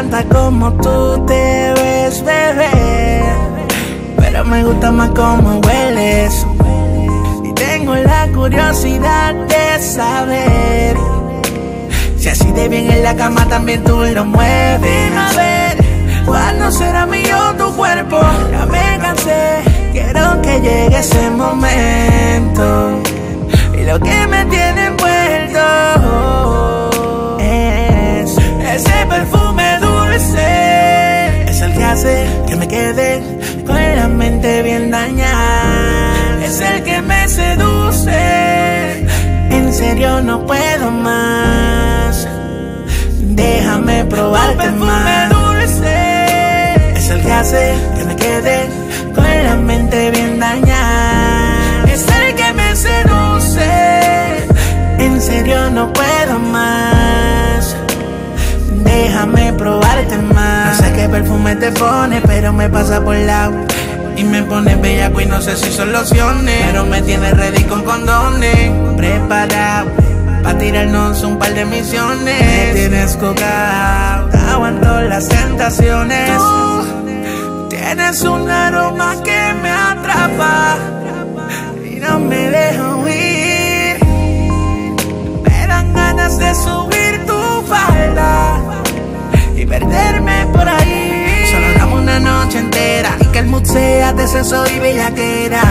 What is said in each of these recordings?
encanta como tú te ves, bebé. Pero me gusta más cómo hueles. Y tengo la curiosidad de saber si así de bien en la cama también tú lo mueves. A ver, ¿cuándo será mío tu cuerpo? Ya me cansé, quiero que llegue ese momento. Hace que me quede con la mente bien dañada. Es el que me seduce. En serio no puedo más. Déjame probarte más. dulce. Es el que hace que me quede con la mente bien dañada. Es el que me seduce. En serio no puedo más. Déjame probarte más. Qué perfume te pone, pero me pasa por lado. Y me pone bellaco y no sé si soluciones. Pero me tiene ready con condones. Preparado pa' tirarnos un par de misiones. Me tienes coca, aguanto las tentaciones. Tú tienes un aroma que me atrapa y no me deja de sexo y bellaquera.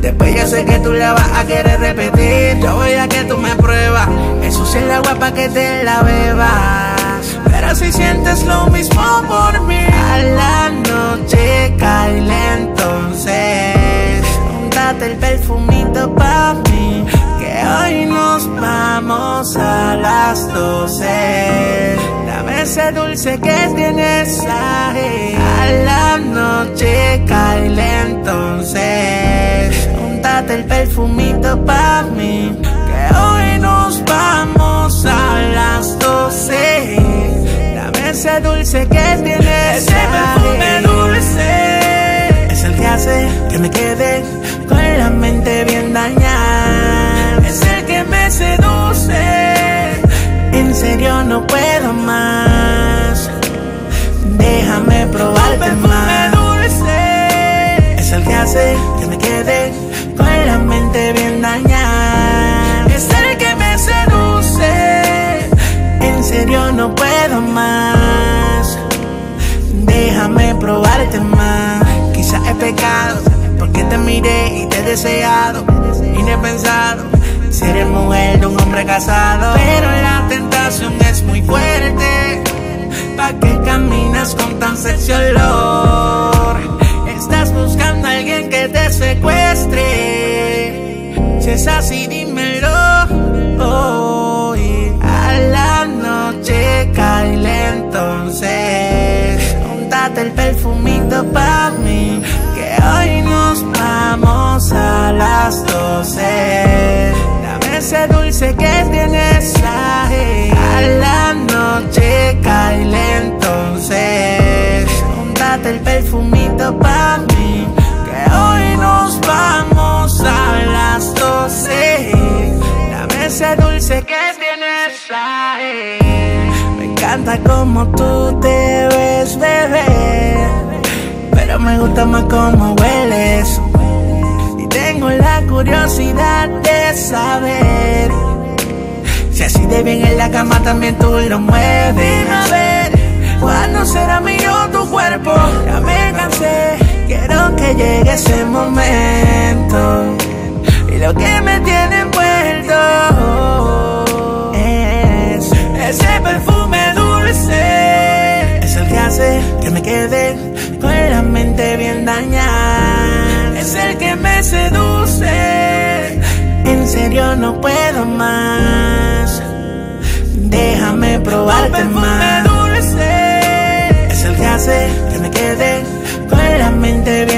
Después yo sé que tú la vas a querer repetir. Yo voy a que tú me pruebas. Es el agua pa' que te la bebas. Pero si sientes lo mismo por mí, a la noche caile entonces. Untate el perfumito pa' mí. Que hoy nos vamos a las doce. Dame ese dulce que tienes ahí. A la noche perfumito pa' mí. Que hoy nos vamos a las doce. Dame ese dulce que tienes Ese perfume dulce. Es el que hace que me quede con la mente bien dañada. Es el que me seduce. En serio no puedo no puedo más. Déjame probarte más. Quizás es pecado, porque te miré y te he deseado. Y no he pensado si eres mujer de un hombre casado. Pero la tentación es muy fuerte. ¿Pa' qué caminas con tan sexy olor? El perfumito pa' mí. Que hoy nos vamos a las doce. Dame ese dulce que tienes ahí. A la noche caile entonces. Untate el perfumito pa' mí. Que hoy nos vamos a las doce. Dame ese dulce que tienes ahí. Me encanta como tú te ves, bebé. Pero me gusta más cómo hueles. Y tengo la curiosidad de saber si así de bien en la cama también tú lo mueves. A ver, ¿cuándo será mío tu cuerpo? Ya me cansé, quiero que llegue ese momento. Y lo que me tiene envuelto es ese perfume dulce. Es el que hace que me quede con bien dañada. Es el que me seduce. En serio no puedo más. Déjame probarte más. dulce. Es el que hace que me quede con la mente bien